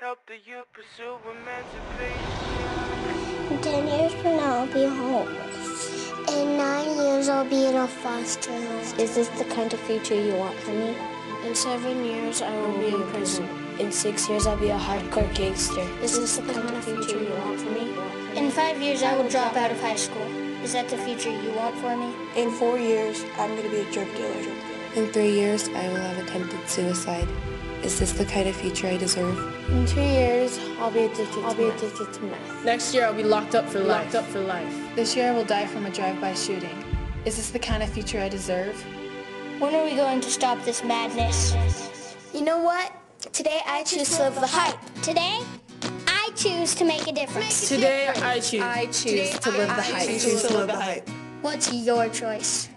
Help the youth pursue emancipation. In ten years from now, I'll be homeless. In nine years, I'll be in a foster home. Is this the kind of future you want for me? In seven years, I will be in prison. In six years, I'll be a hardcore gangster. Is this the kind of future you want for me? In five years, I will drop out of high school. Is that the future you want for me? In four years, I'm going to be a drug dealer. In three years, I will have attempted suicide. Is this the kind of future I deserve? In two years, I'll be addicted. I'll to be meth. addicted to meth. Next year, I'll be locked up for life. Locked up for life. This year, I will die from a drive-by shooting. Is this the kind of future I deserve? When are we going to stop this madness? You know what? Today I choose to live the hype. Today, I choose to make a difference. Today, I choose. I choose to live the hype. I choose to live the hype. What's your choice?